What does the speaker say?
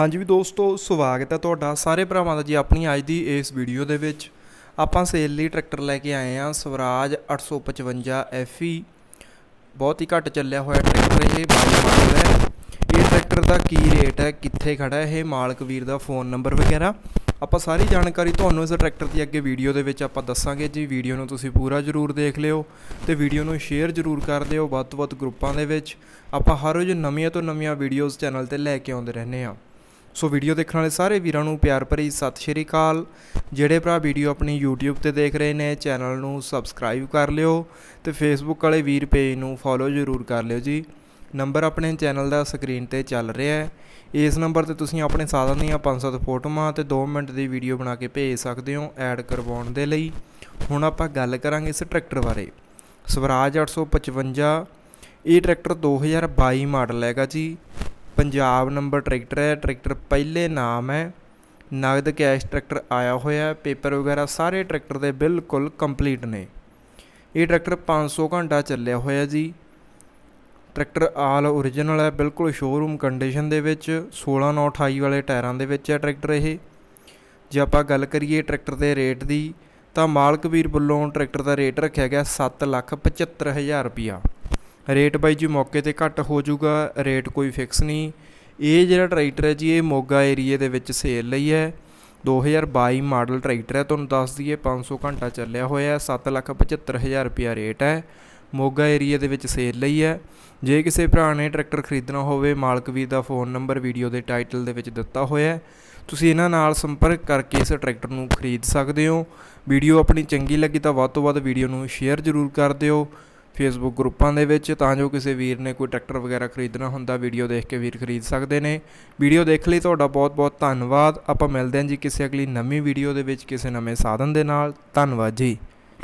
ਹਾਂਜੀ ਵੀ ਦੋਸਤੋ, ਸਵਾਗਤ ਹੈ ਤੁਹਾਡਾ ਸਾਰੇ ਭਰਾਵਾਂ ਦਾ ਜੀ ਆਪਣੀ ਅੱਜ ਦੀ ਇਸ ਵੀਡੀਓ ਦੇ ਵਿੱਚ। ਆਪਾਂ ਸੇਲ ਲਈ ਟਰੈਕਟਰ ਲੈ ਕੇ ਆਏ ਆ ਸਵਰਾਜ 855 FE ਬਹੁਤ ਹੀ ਘੱਟ ਚੱਲਿਆ ਹੋਇਆ ਟਰੈਕਟਰ ਇਹ, ਬਾਈ ਮਾਡਲ ਹੈ। ਇਹ ਟਰੈਕਟਰ ਦਾ ਕੀ ਰੇਟ ਹੈ, ਕਿੱਥੇ ਖੜਾ ਹੈ, ਇਹ ਮਾਲਕ ਵੀਰ ਦਾ ਫੋਨ ਨੰਬਰ ਵਗੈਰਾ। ਆਪਾਂ ਸਾਰੀ ਜਾਣਕਾਰੀ ਤੁਹਾਨੂੰ ਇਸ ਟਰੈਕਟਰ ਦੀ ਅੱਗੇ ਵੀਡੀਓ ਦੇ ਵਿੱਚ ਆਪਾਂ ਦੱਸਾਂਗੇ ਜੀ। ਵੀਡੀਓ ਨੂੰ ਤੁਸੀਂ ਪੂਰਾ ਜ਼ਰੂਰ ਦੇਖ ਲਿਓ ਤੇ ਵੀਡੀਓ ਨੂੰ ਸ਼ੇਅਰ ਜ਼ਰੂਰ ਕਰ ਦਿਓ। ਵੱਧ ਤੋਂ ਵੱਧ ਗਰੁੱਪਾਂ ਦੇ ਵਿੱਚ ਆਪਾਂ ਹਰ ਰੋਜ਼ ਨਵੀਆਂ ਤੋਂ ਨਵੀਆਂ ਵੀਡੀਓਜ਼ ਚੈਨਲ ਤੇ ਲੈ ਕੇ ਆਉਂਦੇ ਰਹਿੰਦੇ ਆ ਸੋ ਵੀਡੀਓ ਦੇਖਣ ਵਾਲੇ ਸਾਰੇ ਵੀਰਾਂ ਨੂੰ ਪਿਆਰ ਭਰੀ ਸਤਿ ਸ਼੍ਰੀ ਅਕਾਲ। ਜਿਹੜੇ ਭਰਾ ਵੀਡੀਓ ਆਪਣੀ YouTube ਤੇ ਦੇਖ ਰਹੇ ਨੇ, ਚੈਨਲ ਨੂੰ ਸਬਸਕ੍ਰਾਈਬ ਕਰ ਲਿਓ ਤੇ Facebook ਵਾਲੇ ਵੀਰ ਪੇਜ ਨੂੰ ਫੋਲੋ ਜ਼ਰੂਰ ਕਰ ਲਿਓ ਜੀ। ਨੰਬਰ ਆਪਣੇ ਚੈਨਲ ਦਾ ਸਕਰੀਨ ਤੇ ਚੱਲ ਰਿਹਾ ਹੈ। ਇਸ ਨੰਬਰ ਤੇ ਤੁਸੀਂ ਆਪਣੇ ਸਾਧਨ ਦੀਆਂ 500 ਫੋਟੋਆਂ ਤੇ 2 ਮਿੰਟ ਦੀ ਵੀਡੀਓ ਬਣਾ ਕੇ ਭੇਜ ਸਕਦੇ ਹੋ ਐਡ ਕਰਵਾਉਣ ਦੇ ਲਈ। ਹੁਣ ਆਪਾਂ ਗੱਲ ਕਰਾਂਗੇ ਇਸ ਟਰੈਕਟਰ ਬਾਰੇ। ਸਵਰਾਜ 855 ਇਹ ਟਰੈਕਟਰ 2022 ਮਾਡਲ ਹੈਗਾ ਜੀ। ਪੰਜਾਬ ਨੰਬਰ ਟਰੈਕਟਰ ਹੈ, ਟਰੈਕਟਰ ਪਹਿਲੇ ਨਾਮ ਹੈ। ਨਗਦ ਕੈਸ਼ ਟਰੈਕਟਰ ਆਇਆ ਹੋਇਆ ਪੇਪਰ ਵਗੈਰਾ ਸਾਰੇ ਟਰੈਕਟਰ ਦੇ ਬਿਲਕੁਲ ਕੰਪਲੀਟ ਨੇ। ਇਹ ਟਰੈਕਟਰ 500 ਘੰਟਾ ਚੱਲਿਆ ਹੋਇਆ ਜੀ। ਟਰੈਕਟਰ ਆਲ ਓਰੀਜਨਲ ਹੈ, ਬਿਲਕੁਲ ਸ਼ੋਰੂਮ ਕੰਡੀਸ਼ਨ ਦੇ ਵਿੱਚ 16 9 28 ਵਾਲੇ ਟਾਇਰਾਂ ਦੇ ਵਿੱਚ ਹੈ ਟਰੈਕਟਰ ਇਹ। ਜੇ ਆਪਾਂ ਗੱਲ ਕਰੀਏ ਟਰੈਕਟਰ ਦੇ ਰੇਟ ਦੀ, ਤਾਂ ਮਾਲਕ ਵੀਰ ਵੱਲੋਂ ਟਰੈਕਟਰ ਦਾ ਰੇਟ ਰੱਖਿਆ ਗਿਆ 775000 ਰੁਪਿਆ ਰੇਟ ਬਾਈ ਜੀ ਮੌਕੇ ਤੇ ਘੱਟ ਹੋ ਜਾਊਗਾ, ਰੇਟ ਕੋਈ ਫਿਕਸ ਨਹੀਂ। ਇਹ ਜਿਹੜਾ ਟਰੈਕਟਰ ਹੈ ਜੀ, ਇਹ ਮੋਗਾ ਏਰੀਏ ਦੇ ਵਿੱਚ ਸੇਲ ਲਈ ਹੈ। 2022 ਮਾਡਲ ਟਰੈਕਟਰ ਹੈ, ਤੁਹਾਨੂੰ ਦੱਸ ਦਈਏ 500 ਘੰਟਾ ਚੱਲਿਆ ਹੋਇਆ 775000 ਰੁਪਿਆ ਰੇਟ ਹੈ। ਮੋਗਾ ਏਰੀਆ ਦੇ ਵਿੱਚ ਸੇਲ ਲਈ ਹੈ। ਜੇ ਕਿਸੇ ਭਰਾ ਨੇ ਟਰੈਕਟਰ ਖਰੀਦਣਾ ਹੋਵੇ, ਮਾਲਕ ਵੀਰ ਦਾ ਫੋਨ ਨੰਬਰ ਵੀਡੀਓ ਦੇ ਟਾਈਟਲ ਦੇ ਵਿੱਚ ਦਿੱਤਾ ਹੋਇਆ ਹੈ। ਤੁਸੀਂ ਇਹਨਾਂ ਨਾਲ ਸੰਪਰਕ ਕਰਕੇ ਇਸ ਟਰੈਕਟਰ ਨੂੰ ਖਰੀਦ ਸਕਦੇ ਹੋ। ਵੀਡੀਓ ਆਪਣੀ ਚੰਗੀ ਲੱਗੀ ਤਾਂ ਵੱਧ ਤੋਂ ਵੱਧ ਵੀਡੀਓ ਨੂੰ ਸ਼ੇਅਰ ਜ਼ਰੂਰ ਕਰ ਦਿਓ। ਫੇਸਬੁੱਕ ਗਰੁੱਪਾਂ ਦੇ ਵਿੱਚ, ਤਾਂ ਜੋ ਕਿਸੇ ਵੀਰ ਨੇ ਕੋਈ ਟਰੈਕਟਰ ਵਗੈਰਾ ਖਰੀਦਣਾ ਹੁੰਦਾ, ਵੀਡੀਓ ਦੇਖ ਕੇ ਵੀਰ ਖਰੀਦ ਸਕਦੇ ਨੇ। ਵੀਡੀਓ ਦੇਖ ਲਈ, ਤੁਹਾਡਾ ਬਹੁਤ ਬਹੁਤ ਧੰਨਵਾਦ। ਆਪਾਂ ਮਿਲਦੇ ਹਾਂ ਜੀ ਕਿਸੇ ਅਗਲੀ ਨਵੀਂ ਵੀਡੀਓ ਦੇ ਵਿੱਚ, ਕਿਸੇ ਨਵੇਂ ਸਾਧਨ ਦੇ ਨਾਲ। ਧੰਨਵਾਦ ਜੀ।